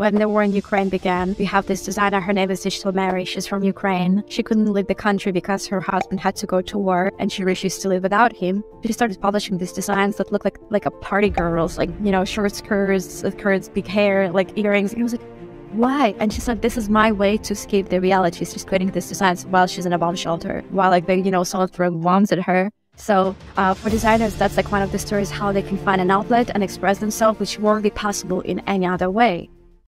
when the war in Ukraine began, we have this designer. Her name is Digital Mary. She's from Ukraine. She couldn't leave the country because her husband had to go to war and she refused to live without him. She started publishing these designs that look like like a party girls, like, you know, short skirts, skirts, big hair, like earrings. And I was like, why? And she said, this is my way to escape the reality. She's creating these designs while she's in a bomb shelter, while like the, you know, someone throwing bombs at her. So uh, for designers, that's like one of the stories how they can find an outlet and express themselves, which won't be possible in any other way.